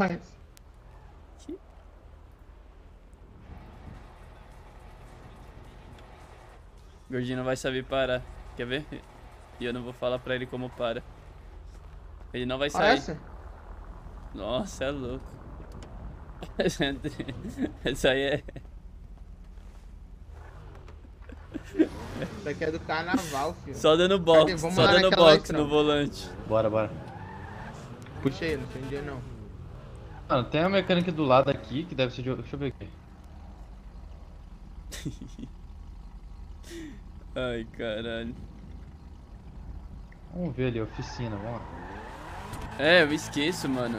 Rapaz. Gordinho não vai saber parar. Quer ver? E eu não vou falar pra ele como para. Ele não vai sair. essa. Nossa, é louco. Essa aí é. Isso aqui é do carnaval, filho. Só dando box, só dando box no volante. Bora, bora. Puxa aí, não entendi não. Mano, tem a mecânica do lado aqui que deve ser de. Deixa eu ver aqui. Ai, caralho. Vamos ver ali, oficina, vamos lá. É, eu esqueço, mano.